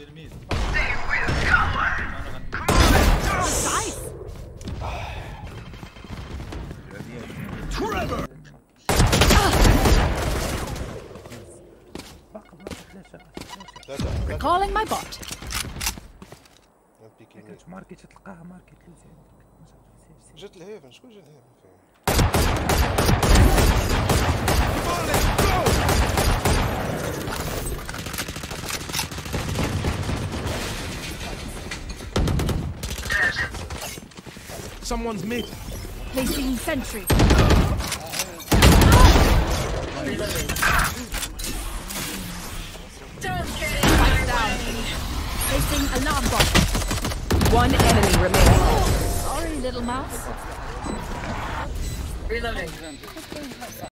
يمين Nice. باقي باقي ثلاثة ثلاثة ثلاثة ثلاثة Calling my bot. بيكي يمين. كانت ماركت تلقاها ماركت لوزي عندك جات الهيفن شكون جا الهيفن Someone's mid. Placing sentry. Spike down. Placing alarm bot. One enemy remaining. Sorry, little mouse. Reloading.